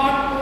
part